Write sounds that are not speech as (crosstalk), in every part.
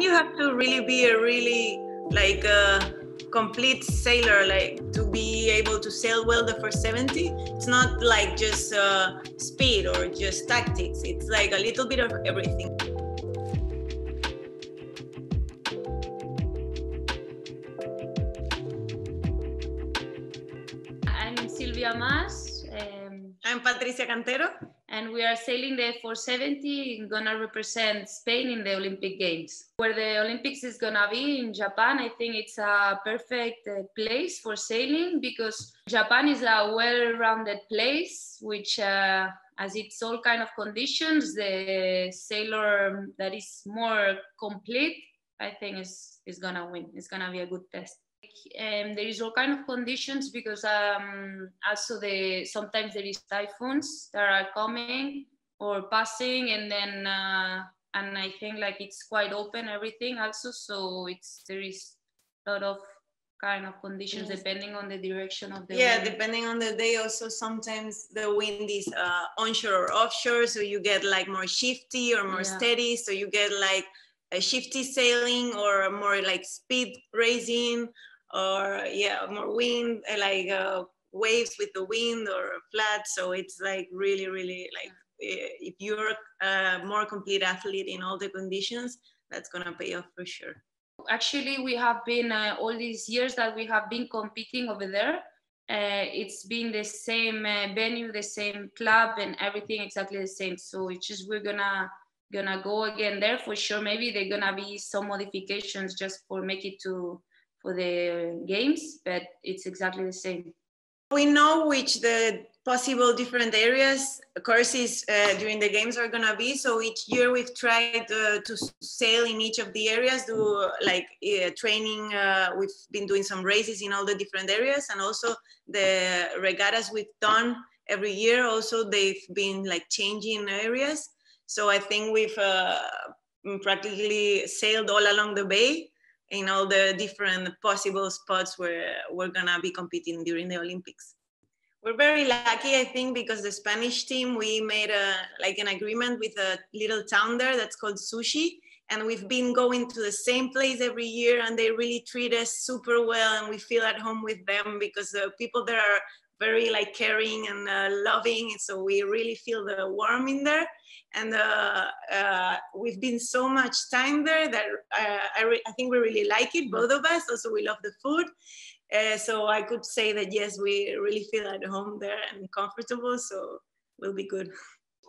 think you have to really be a really like a complete sailor, like to be able to sail well the first 70. It's not like just uh, speed or just tactics. It's like a little bit of everything. I'm Silvia Mas. Um, I'm Patricia Cantero. And we are sailing the 470 gonna represent spain in the olympic games. Where the olympics is gonna be in japan i think it's a perfect uh, place for sailing because japan is a well-rounded place which uh, as it's all kind of conditions the sailor that is more complete i think is is gonna win. It's gonna be a good test um, there is all kind of conditions because um, also the sometimes there is typhoons that are coming or passing and then uh, and I think like it's quite open everything also so it's there is a lot of kind of conditions depending on the direction of the yeah wind. depending on the day also sometimes the wind is uh, onshore or offshore so you get like more shifty or more Yeah. steady so you get like a shifty sailing or more like speed racing or yeah more wind uh, like uh, waves with the wind or flat so it's like really really like uh, if you're a more complete athlete in all the conditions that's gonna pay off for sure. Actually we have been uh, all these years that we have been competing over there uh, it's been the same uh, venue the same club and everything exactly the same. So it's just we're gonna gonna go again there for sure. Maybe they're gonna be some modifications just for make it to for the games but it's exactly the same. We know which the possible different areas courses uh, during the games are to be. So each year we've tried uh, to sail in each of the areas do like uh, training uh, we've been doing some races in all the different areas. And also the regattas we've done every year also they've been like changing areas. So i think we've uh, practically sailed all along the bay in all the different possible spots where we're gonna be competing during the Olympics. We're very lucky, I think, because the Spanish team we made a like an agreement with a little town there that's called Zushi, and we've been going to the same place every year, and they really treat us super well, and we feel at home with them because the people there are very like caring and uh, loving, so we really feel the warmth in there and uh, uh, we've been so much time there that uh, I, I think we really like it, both of us. Also, we love the food. Uh, so I could say that yes, we really feel at home there and comfortable. So we'll be good.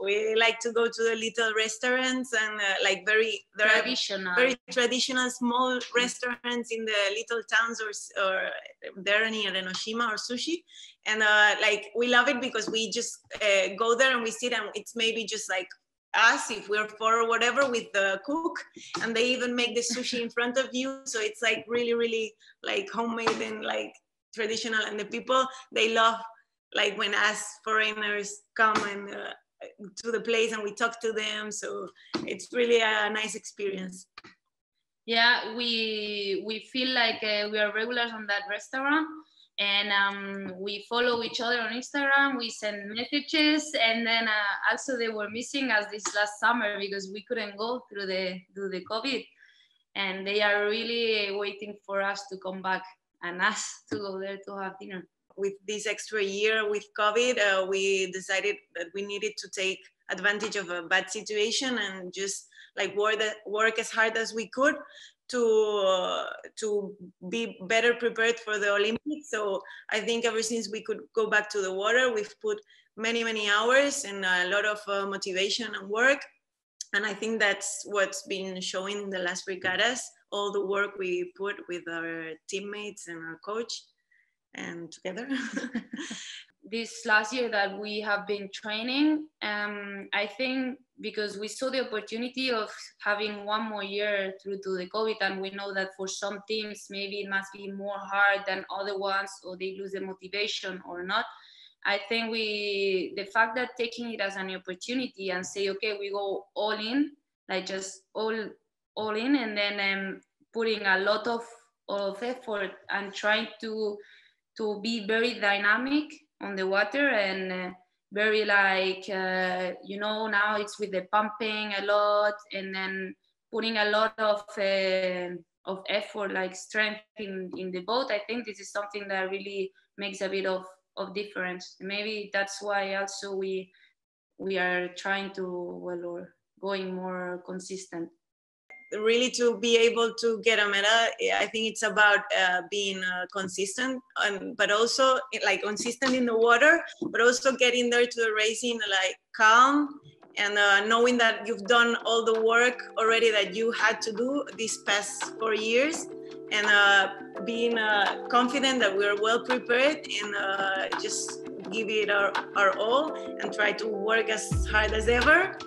We like to go to the little restaurants and uh, like very there are traditional. very traditional small restaurants in the little towns or, or there near Enoshima or Zushi. And uh, like we love it because we just uh, go there and we sit and it's maybe just like us if we're four or whatever with the cook and they even make the sushi in front of you. So it's like really really like homemade and like traditional. And the people they love like when us foreigners come and uh, to the place and we talk to them. So it's really a nice experience. Yeah we we feel like uh, we are regulars on that restaurant and um, we follow each other on instagram we send messages and then uh, also they were missing us this last summer because we couldn't go through the through the covid and they are really waiting for us to come back and us to go there to have dinner with this extra year with COVID, uh, we decided that we needed to take advantage of a bad situation and just like work, work as hard as we could to uh, to be better prepared for the Olympics. So I think ever since we could go back to the water, we've put many many hours and a lot of uh, motivation and work. And I think that's what's been showing in the last regattas, all the work we put with our teammates and our coach and together. (laughs) this last year that we have been training um, i think because we saw the opportunity of having one more year through to the covid and we know that for some teams maybe it must be more hard than other ones or they lose the motivation or not i think we the fact that taking it as an opportunity and say okay we go all in like just all all in and then um, putting a lot of of effort and trying to to be very dynamic on the water and uh, very like uh, you know now it's with the pumping a lot and then putting a lot of uh, of effort, like strength in, in the boat, I think this is something that really makes a bit of, of difference. Maybe that's why also we we are trying to well or going more consistent really to be able to get a medal i think it's about uh, being uh, consistent and but also like consistent in the water but also getting there to the racing like calm and uh, knowing that you've done all the work already that you had to do these past four years and uh, being uh, confident that we're well prepared and uh, just give it our, our all and try to work as hard as ever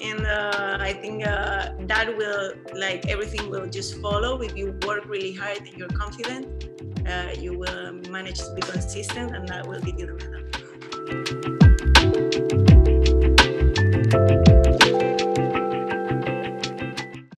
and uh, i think uh, that will like everything will just follow. If you work really hard and you're confident uh, you will manage to be consistent and that will give you the medal